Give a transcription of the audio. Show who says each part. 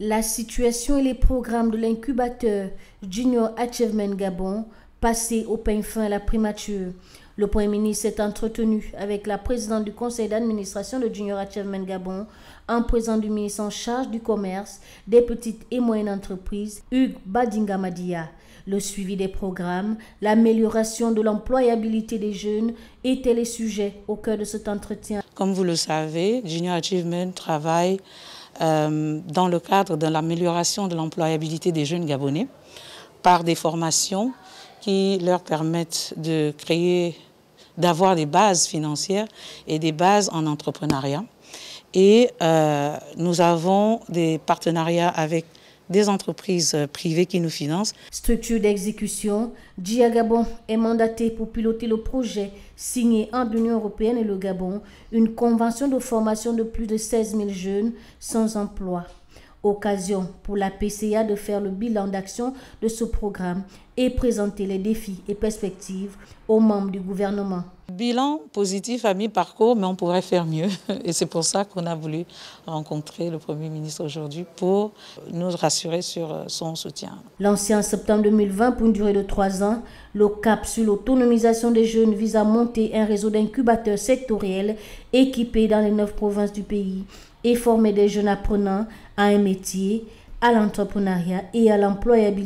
Speaker 1: La situation et les programmes de l'incubateur Junior Achievement Gabon passés au pain fin à la primature. Le Premier ministre s'est entretenu avec la présidente du conseil d'administration de Junior Achievement Gabon, en présence du ministre en charge du commerce, des petites et moyennes entreprises, Hugues Badingamadia. Le suivi des programmes, l'amélioration de l'employabilité des jeunes étaient les sujets au cœur de cet entretien.
Speaker 2: Comme vous le savez, Junior Achievement travaille euh, dans le cadre de l'amélioration de l'employabilité des jeunes Gabonais par des formations qui leur permettent de créer, d'avoir des bases financières et des bases en entrepreneuriat. Et euh, nous avons des partenariats avec des entreprises privées qui nous financent.
Speaker 1: Structure d'exécution, Dia Gabon est mandaté pour piloter le projet signé entre l'Union européenne et le Gabon, une convention de formation de plus de 16 000 jeunes sans emploi. Occasion pour la PCA de faire le bilan d'action de ce programme et présenter les défis et perspectives aux membres du gouvernement.
Speaker 2: Bilan positif à mi-parcours, mais on pourrait faire mieux. Et c'est pour ça qu'on a voulu rencontrer le Premier ministre aujourd'hui pour nous rassurer sur son soutien.
Speaker 1: Lancé en septembre 2020 pour une durée de trois ans, le cap sur l'autonomisation des jeunes vise à monter un réseau d'incubateurs sectoriels équipés dans les neuf provinces du pays et former des jeunes apprenants à un métier, à l'entrepreneuriat et à l'employabilité.